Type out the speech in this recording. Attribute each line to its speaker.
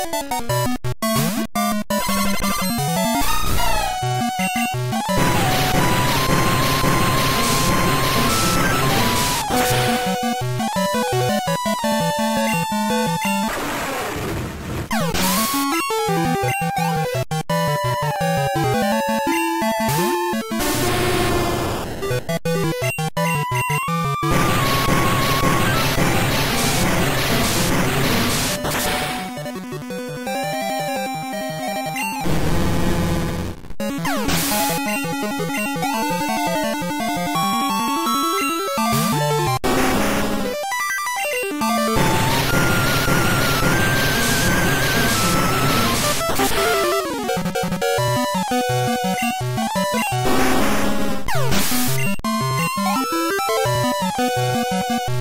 Speaker 1: you you